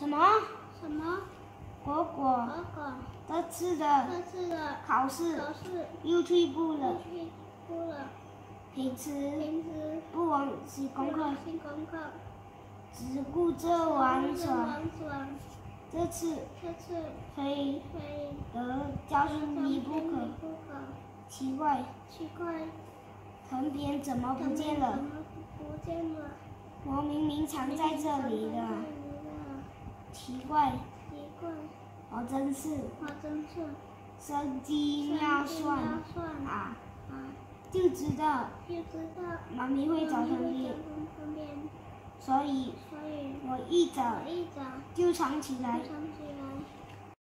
什么？什么？果果，果果，这次的这次的考试考试又退步了，退步了，平时平时不玩写功课，新功课，只顾着玩耍。玩耍，这次这次非非得教训你不可。不可。奇怪，奇怪，藤鞭怎么不见了？怎么不见了？我明明藏在这里的。奇怪，奇怪，我真是。我真是。神机妙算算啊！啊！就知道。就知道。妈咪会找藤鞭，旁边，所以所以。我一找我一早。就藏起来。想起来，